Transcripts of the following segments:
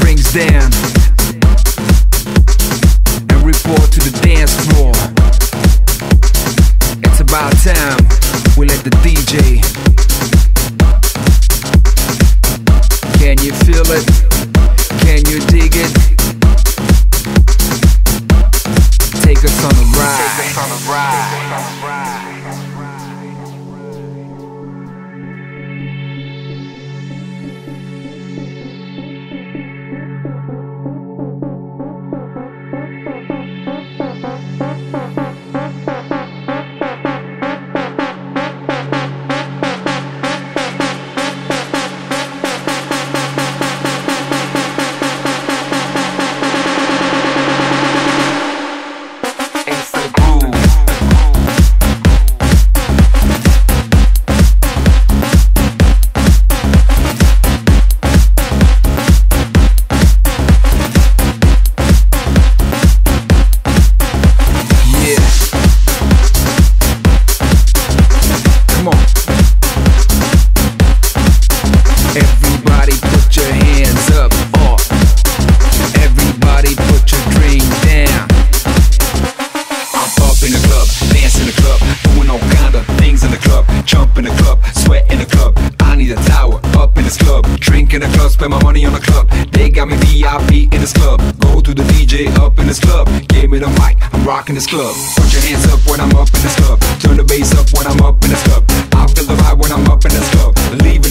drinks down and report to the dance floor. It's about time we let the DJ. Can you feel it? Can you dig it? Take us on a ride. In the club, doing all kind of things in the club. Jump in the club, sweat in the club. I need a tower up in this club. Drink in the club, spend my money on the club. They got me VIP in this club. Go to the DJ up in this club. Give me the mic, I'm rocking this club. Put your hands up when I'm up in this club. Turn the bass up when I'm up in this club. I feel the vibe when I'm up in this club. Leave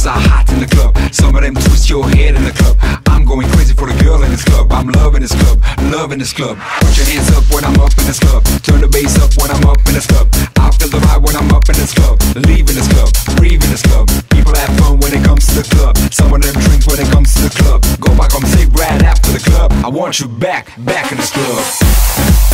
girls are hot in the club. Some of them twist your head in the club. I'm going crazy for the girl in this club. I'm loving this club, loving this club. Put your hands up when I'm up in this club. Turn the bass up when I'm up in this club. I feel the vibe when I'm up in this club. Leave in this club, breathe in this club. People have fun when it comes to the club. Some of them drink when it comes to the club. Go back home, say right after the club. I want you back, back in this club.